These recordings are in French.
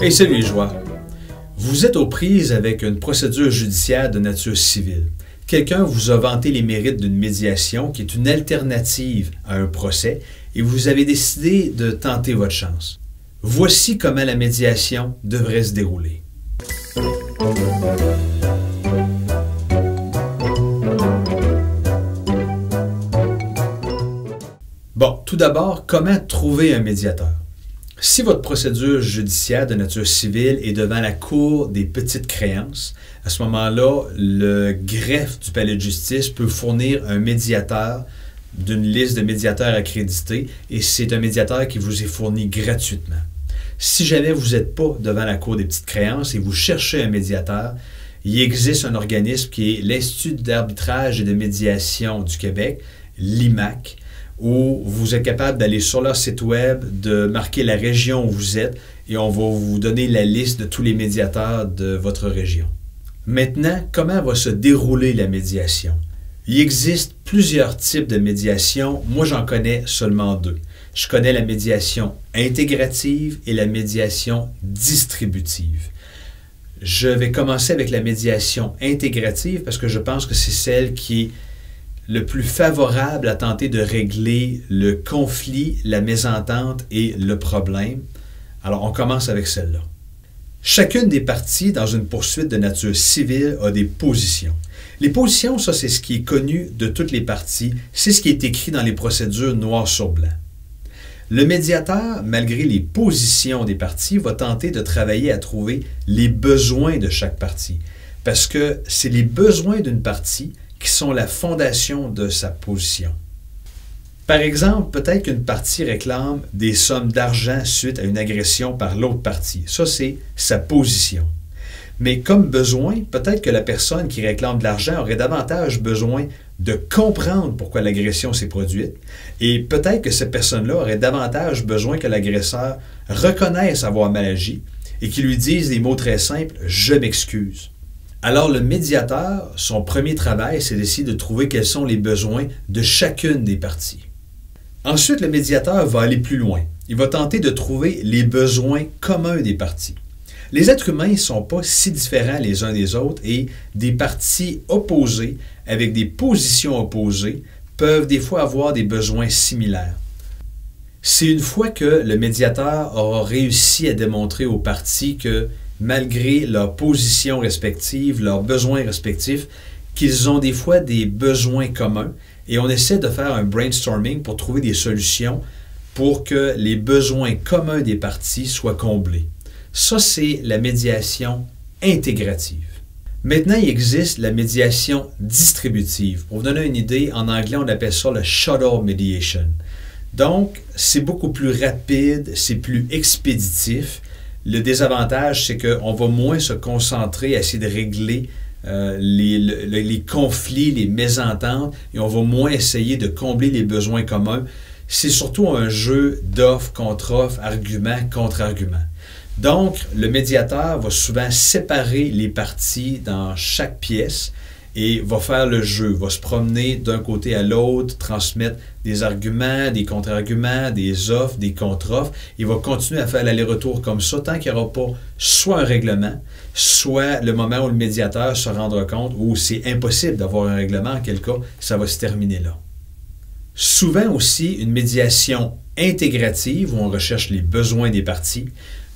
Hey, salut les joueurs! Vous êtes aux prises avec une procédure judiciaire de nature civile. Quelqu'un vous a vanté les mérites d'une médiation qui est une alternative à un procès et vous avez décidé de tenter votre chance. Voici comment la médiation devrait se dérouler. Bon, tout d'abord, comment trouver un médiateur? Si votre procédure judiciaire de nature civile est devant la Cour des petites créances, à ce moment-là, le greffe du palais de justice peut fournir un médiateur d'une liste de médiateurs accrédités et c'est un médiateur qui vous est fourni gratuitement. Si jamais vous n'êtes pas devant la Cour des petites créances et vous cherchez un médiateur, il existe un organisme qui est l'Institut d'arbitrage et de médiation du Québec, l'IMAC, où vous êtes capable d'aller sur leur site web, de marquer la région où vous êtes et on va vous donner la liste de tous les médiateurs de votre région. Maintenant, comment va se dérouler la médiation? Il existe plusieurs types de médiation. Moi, j'en connais seulement deux. Je connais la médiation intégrative et la médiation distributive. Je vais commencer avec la médiation intégrative parce que je pense que c'est celle qui est le plus favorable à tenter de régler le conflit, la mésentente et le problème. Alors, on commence avec celle-là. Chacune des parties dans une poursuite de nature civile a des positions. Les positions, ça, c'est ce qui est connu de toutes les parties, c'est ce qui est écrit dans les procédures noir sur blanc. Le médiateur, malgré les positions des parties, va tenter de travailler à trouver les besoins de chaque partie, parce que c'est les besoins d'une partie qui sont la fondation de sa position. Par exemple, peut-être qu'une partie réclame des sommes d'argent suite à une agression par l'autre partie. Ça, c'est sa position. Mais comme besoin, peut-être que la personne qui réclame de l'argent aurait davantage besoin de comprendre pourquoi l'agression s'est produite. Et peut-être que cette personne-là aurait davantage besoin que l'agresseur reconnaisse avoir mal agi et qu'il lui dise des mots très simples ⁇ Je m'excuse ⁇ alors le médiateur, son premier travail, c'est d'essayer de trouver quels sont les besoins de chacune des parties. Ensuite, le médiateur va aller plus loin. Il va tenter de trouver les besoins communs des parties. Les êtres humains ne sont pas si différents les uns des autres et des parties opposées avec des positions opposées peuvent des fois avoir des besoins similaires. C'est une fois que le médiateur aura réussi à démontrer aux parties que malgré leurs positions respectives, leurs besoins respectifs, qu'ils ont des fois des besoins communs et on essaie de faire un brainstorming pour trouver des solutions pour que les besoins communs des parties soient comblés. Ça, c'est la médiation intégrative. Maintenant, il existe la médiation distributive. Pour vous donner une idée, en anglais, on appelle ça le shuttle mediation. Donc, c'est beaucoup plus rapide, c'est plus expéditif le désavantage, c'est qu'on va moins se concentrer à essayer de régler euh, les, conflits, les mésententes, et on va moins essayer de combler les besoins communs. C'est surtout un jeu d'offre contre offre, argument contre argument. Donc, le médiateur va souvent séparer les parties dans chaque pièce et va faire le jeu, va se promener d'un côté à l'autre, transmettre des arguments, des contre-arguments, des offres, des contre-offres. Il va continuer à faire l'aller-retour comme ça tant qu'il n'y aura pas soit un règlement, soit le moment où le médiateur se rendra compte où c'est impossible d'avoir un règlement, en quel cas ça va se terminer là. Souvent aussi, une médiation intégrative, où on recherche les besoins des parties,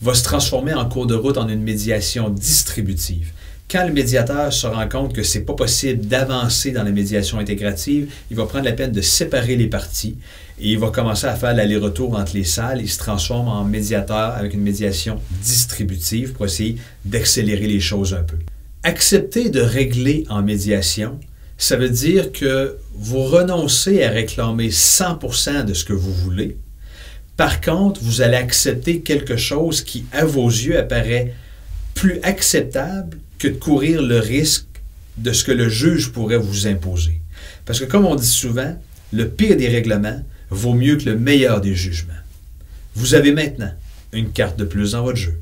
va se transformer en cours de route en une médiation distributive. Quand le médiateur se rend compte que ce n'est pas possible d'avancer dans la médiation intégrative, il va prendre la peine de séparer les parties et il va commencer à faire l'aller-retour entre les salles. Il se transforme en médiateur avec une médiation distributive pour essayer d'accélérer les choses un peu. Accepter de régler en médiation, ça veut dire que vous renoncez à réclamer 100% de ce que vous voulez. Par contre, vous allez accepter quelque chose qui, à vos yeux, apparaît plus acceptable que de courir le risque de ce que le juge pourrait vous imposer. Parce que comme on dit souvent, le pire des règlements vaut mieux que le meilleur des jugements. Vous avez maintenant une carte de plus dans votre jeu.